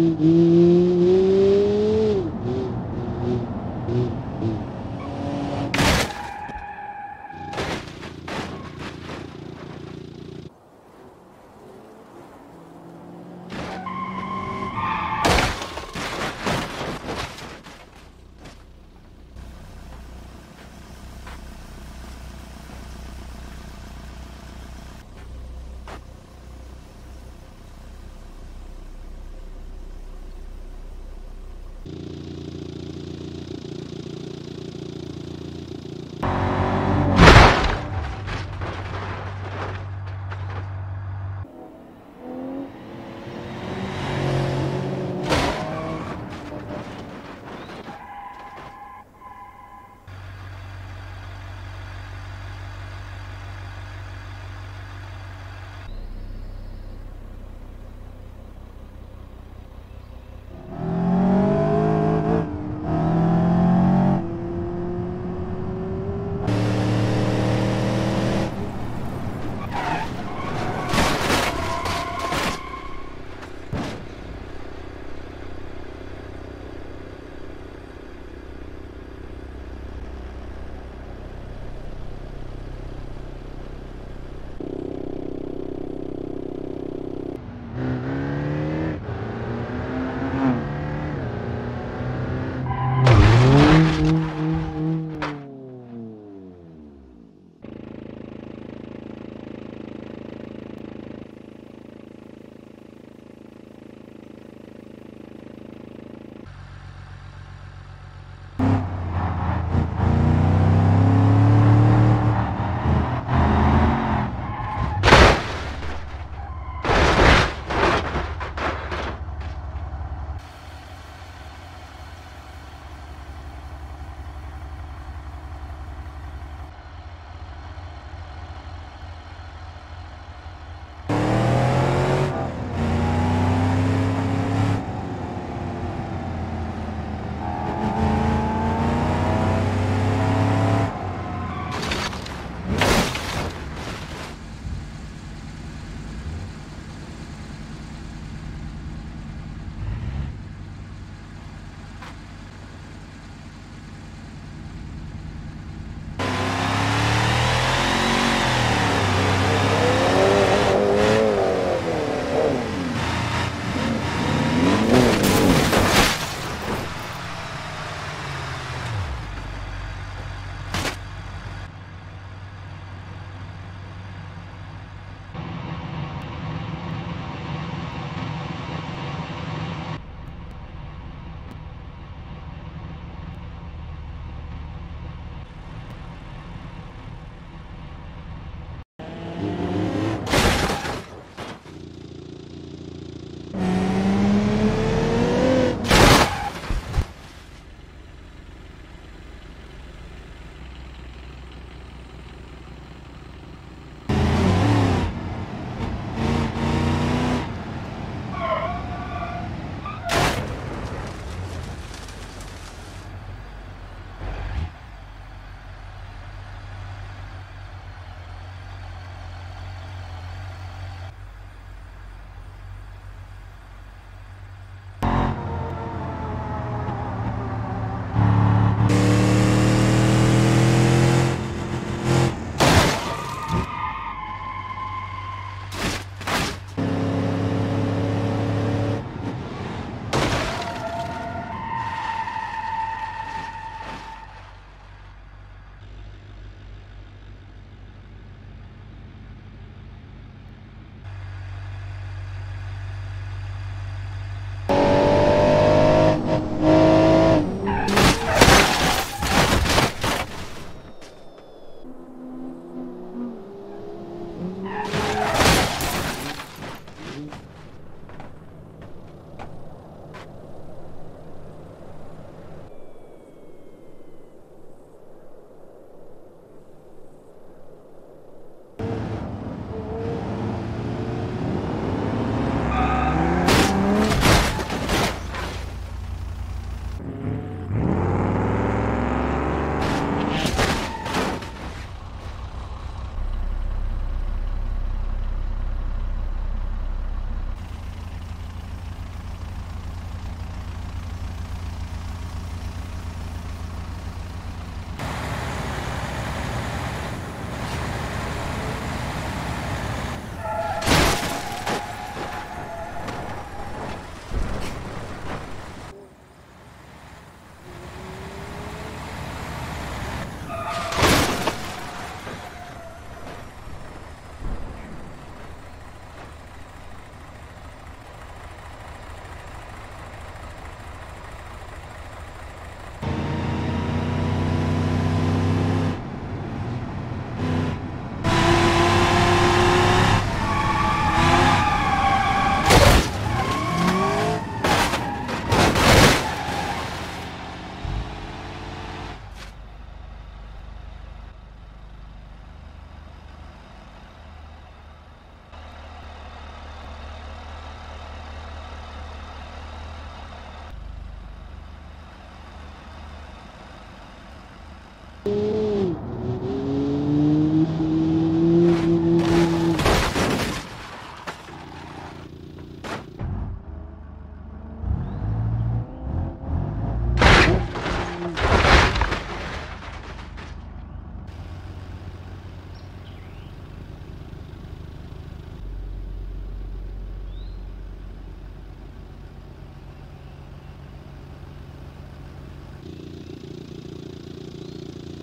Mm-hmm.